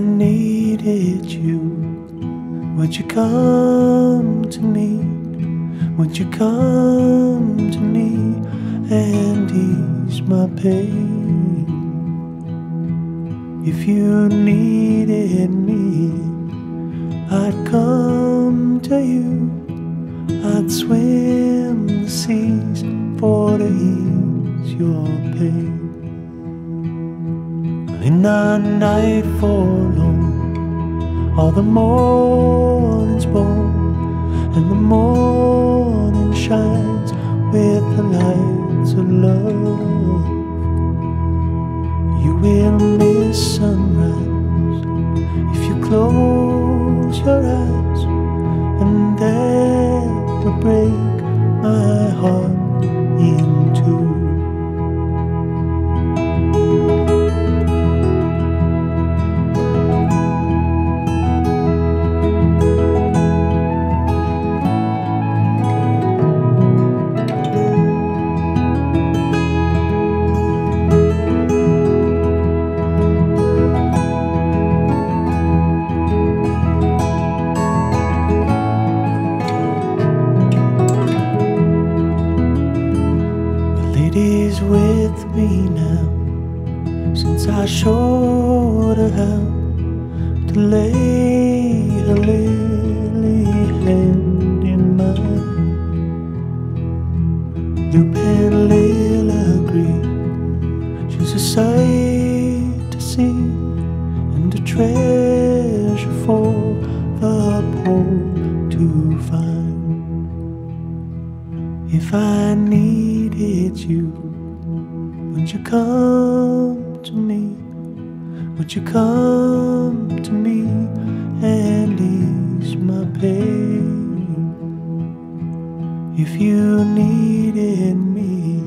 needed you, would you come to me? Would you come to me and ease my pain? If you needed me, I'd come to you. I'd swim the seas for to ease your pain. In the night forlorn, all oh, the morning's born, and the morning shines with the lights of love. You will miss sunrise if you close your eyes, and that will break my heart it is with me now since I showed her how to lay her lily hand in mine. Loop and Lil agree she's a sight to see and a treasure for the poor to find. If I needed you, would you come to me? Would you come to me and ease my pain? If you needed me,